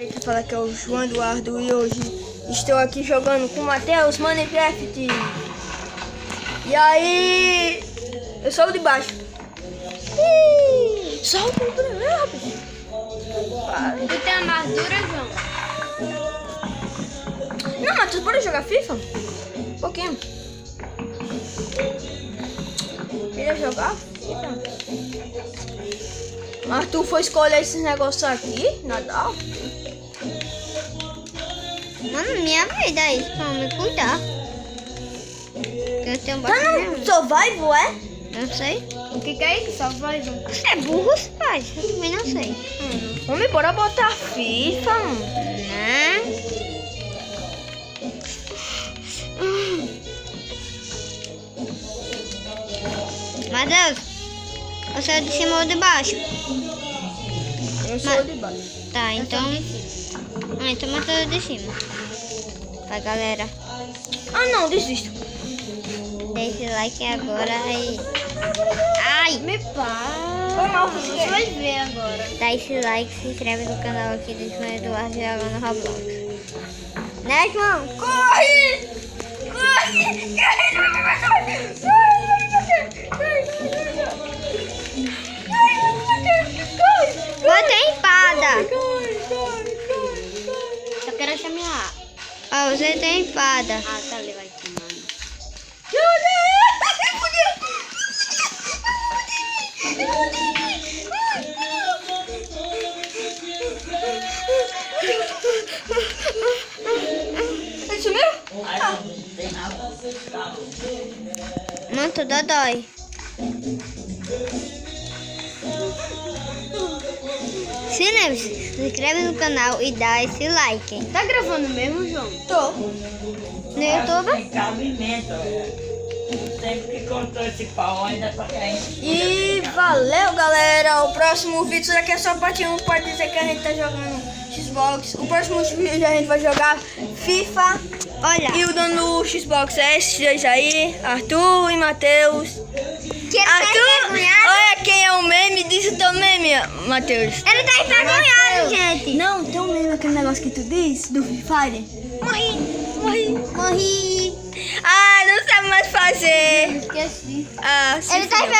Eita, fala que é o João Eduardo e hoje estou aqui jogando com o Matheus Minecraft. E aí, eu sou de baixo. Ih, Solta o rápido. Tu tem armadura, João? Não, Matheus, bora jogar FIFA? Um pouquinho. Queria jogar FIFA? Mas tu foi escolher esses negócios aqui? Nada. Mano, minha vida é isso pra me cuidar. Eu tenho Tá bastante. no survival, é? Não sei. O que, que é isso? Survival. Você é burro, pai? Eu também não sei. Vamos bora botar FIFA. mano. Né? Matheus, você é de cima ou de baixo? Eu sou Mas- de baixo. Tá, então. Ah, então Matheus de cima. Vai, galera. Ah, não, desisto. Deixa o like agora aí. Ai! Me. Foi mal, você vai ver agora. Dá esse like, se inscreve no canal aqui do João Eduardo jogando Roblox. Né, João? Corre! Corre! Bota Você tem espada. Ah, tá ali, vai tomando. Ele sumiu? Mano, tudo dói. Se se inscreve no canal e dá esse like. Tá gravando mesmo, João? Tô. No YouTube? Cabimento. O tempo que cortou esse pau ainda tá caindo. E valeu, galera. O próximo vídeo daqui é só parte 1. Pode dizer que a gente tá jogando Xbox. O próximo vídeo a gente vai jogar FIFA. Olha. E o dono do Xbox é esses dois aí, Arthur e Matheus. Que tá Arthur, olha Matheus. Ele tá envergonhado, gente. Não, tem um meme, aquele negócio que tu diz, do Free Fire. Morri, morri. Morri. Ah, não sabe mais fazer. Esqueci. Ah, Ele tá envergonhado.